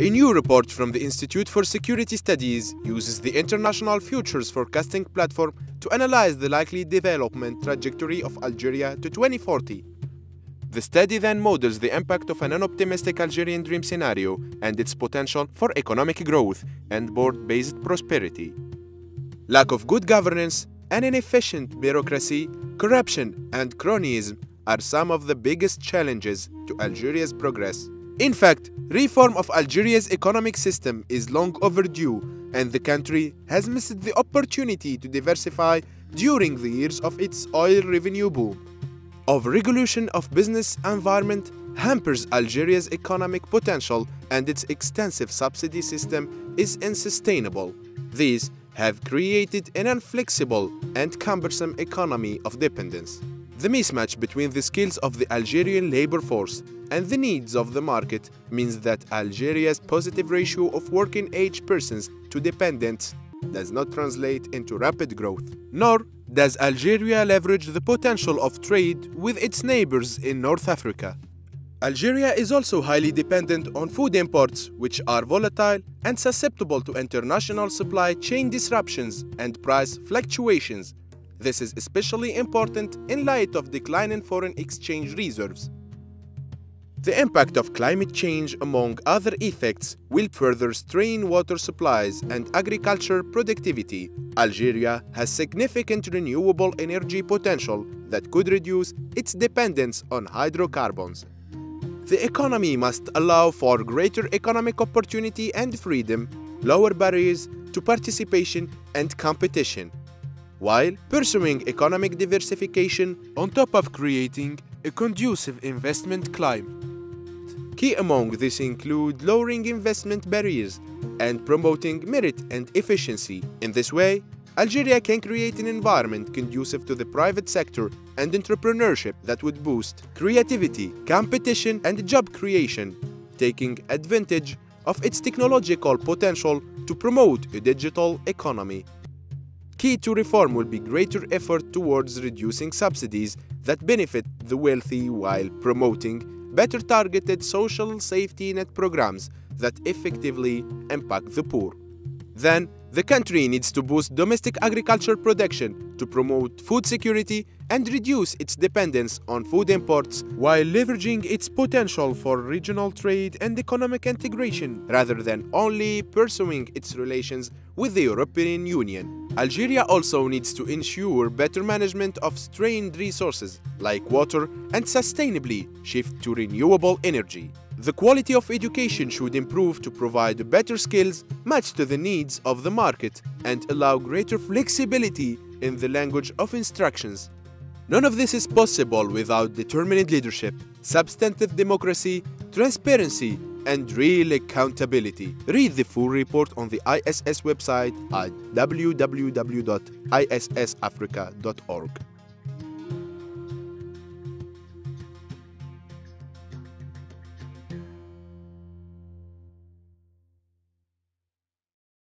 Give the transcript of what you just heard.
A new report from the Institute for Security Studies uses the International Futures Forecasting Platform to analyze the likely development trajectory of Algeria to 2040. The study then models the impact of an unoptimistic Algerian dream scenario and its potential for economic growth and board-based prosperity. Lack of good governance, an inefficient bureaucracy, corruption, and cronyism are some of the biggest challenges to Algeria's progress. In fact, reform of Algeria's economic system is long overdue and the country has missed the opportunity to diversify during the years of its oil revenue boom. Over-regulation of business environment hampers Algeria's economic potential and its extensive subsidy system is unsustainable. These have created an inflexible and cumbersome economy of dependence. The mismatch between the skills of the Algerian labor force and the needs of the market means that Algeria's positive ratio of working age persons to dependents does not translate into rapid growth. Nor does Algeria leverage the potential of trade with its neighbors in North Africa. Algeria is also highly dependent on food imports, which are volatile and susceptible to international supply chain disruptions and price fluctuations. This is especially important in light of declining foreign exchange reserves. The impact of climate change, among other effects, will further strain water supplies and agriculture productivity. Algeria has significant renewable energy potential that could reduce its dependence on hydrocarbons. The economy must allow for greater economic opportunity and freedom, lower barriers to participation and competition, while pursuing economic diversification on top of creating a conducive investment climate. Key among this include lowering investment barriers and promoting merit and efficiency. In this way, Algeria can create an environment conducive to the private sector and entrepreneurship that would boost creativity, competition, and job creation, taking advantage of its technological potential to promote a digital economy. Key to reform will be greater effort towards reducing subsidies that benefit the wealthy while promoting better targeted social safety net programs that effectively impact the poor. Then, the country needs to boost domestic agriculture production to promote food security and reduce its dependence on food imports while leveraging its potential for regional trade and economic integration rather than only pursuing its relations with the European Union. Algeria also needs to ensure better management of strained resources like water and sustainably shift to renewable energy. The quality of education should improve to provide better skills matched to the needs of the market and allow greater flexibility in the language of instructions. None of this is possible without determined leadership, substantive democracy, transparency, and real accountability. Read the full report on the ISS website at www.issafrica.org.